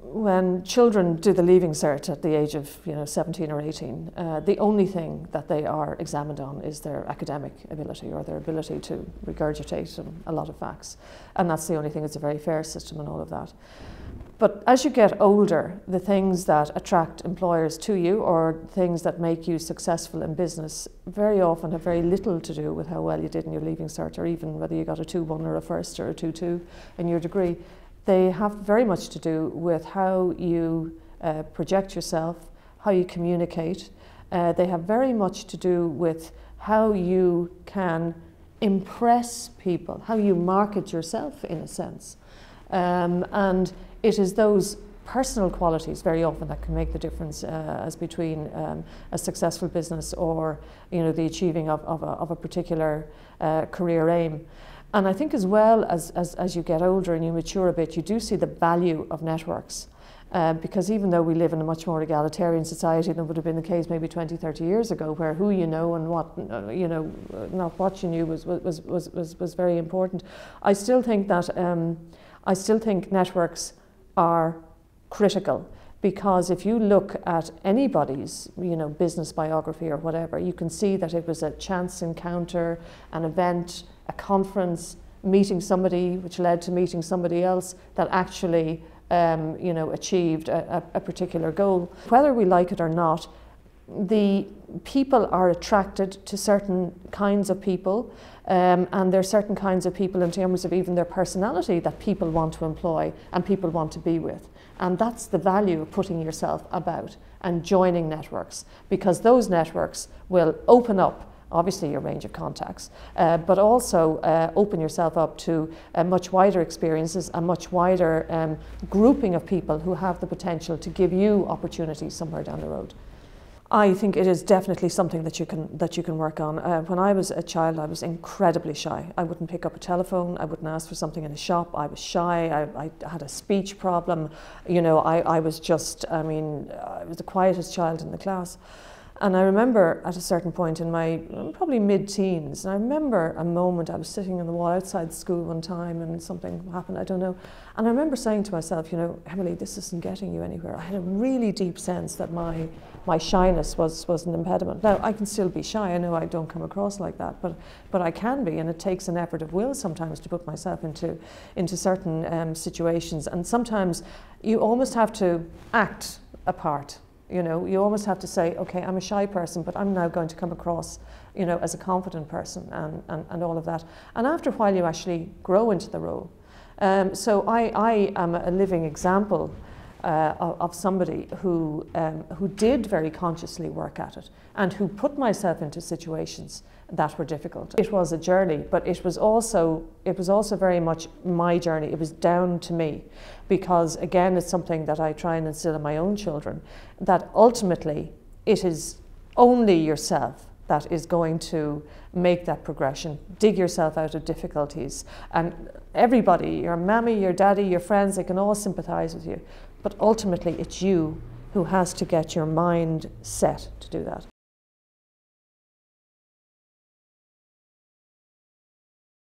when children do the leaving cert at the age of you know 17 or 18, uh, the only thing that they are examined on is their academic ability or their ability to regurgitate a lot of facts. And that's the only thing, it's a very fair system and all of that. But as you get older, the things that attract employers to you or things that make you successful in business very often have very little to do with how well you did in your leaving cert or even whether you got a 2-1 or a first or a 2-2 in your degree. They have very much to do with how you uh, project yourself, how you communicate. Uh, they have very much to do with how you can impress people, how you market yourself in a sense. Um, and it is those personal qualities very often that can make the difference uh, as between um, a successful business or you know the achieving of, of, a, of a particular uh, career aim. And I think as well as, as, as you get older and you mature a bit, you do see the value of networks. Uh, because even though we live in a much more egalitarian society than would have been the case maybe 20, 30 years ago, where who you know and what, you know, not what you knew was, was, was, was, was very important, I still think that, um, I still think networks are critical because if you look at anybody's you know business biography or whatever you can see that it was a chance encounter an event a conference, meeting somebody, which led to meeting somebody else that actually um, you know, achieved a, a, particular goal. Whether we like it or not, the people are attracted to certain kinds of people um, and there are certain kinds of people in terms of even their personality that people want to employ and people want to be with. And that's the value of putting yourself about and joining networks because those networks will open up obviously your range of contacts, uh, but also uh, open yourself up to uh, much wider experiences, a much wider um, grouping of people who have the potential to give you opportunities somewhere down the road. I think it is definitely something that you can that you can work on. Uh, when I was a child, I was incredibly shy. I wouldn't pick up a telephone. I wouldn't ask for something in a shop. I was shy. I, I had a speech problem. You know, I, I was just. I mean, I was the quietest child in the class. And I remember at a certain point in my probably mid-teens, and I remember a moment I was sitting on the wall outside school one time and something happened, I don't know. And I remember saying to myself, you know, Emily, this isn't getting you anywhere. I had a really deep sense that my, my shyness was, was an impediment. Now, I can still be shy. I know I don't come across like that, but, but I can be, and it takes an effort of will sometimes to put myself into, into certain um, situations. And sometimes you almost have to act a part you know, you almost have to say, okay, I'm a shy person, but I'm now going to come across, you know, as a confident person and, and, and all of that. And after a while, you actually grow into the role. Um, so I, I am a living example uh, of, somebody who, um, who did very consciously work at it and who put myself into situations that were difficult. It was a journey, but it was also it was also very much my journey. It was down to me, because again, it's something that I try and instill in my own children. That ultimately, it is only yourself that is going to make that progression. Dig yourself out of difficulties, and everybody, your mammy, your daddy, your friends, they can all sympathise with you. But ultimately, it's you who has to get your mind set to do that.